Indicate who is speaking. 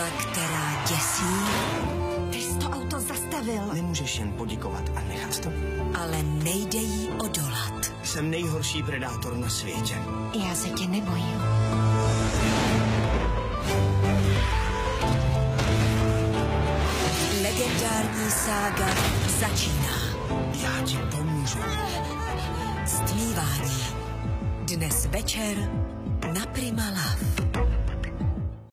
Speaker 1: síla, která děsí,
Speaker 2: Ty jsi to auto zastavil.
Speaker 3: Nemůžeš jen poděkovat a nechat to?
Speaker 1: ale nejde jí odolat.
Speaker 3: Jsem nejhorší predátor na světě.
Speaker 2: Já se tě nebojím.
Speaker 1: Legendární sága začíná.
Speaker 3: Já ti pomůžu.
Speaker 1: Stmívání. Dnes večer na Prima Love.